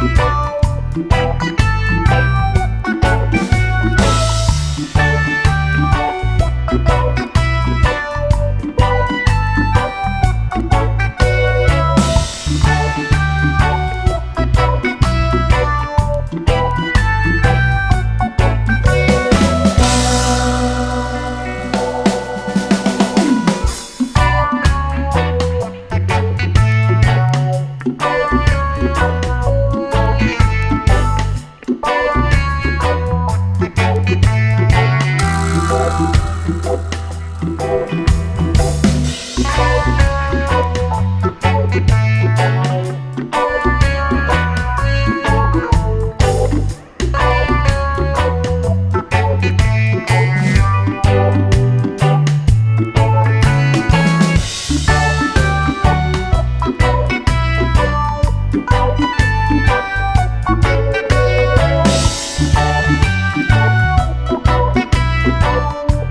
Música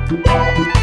Música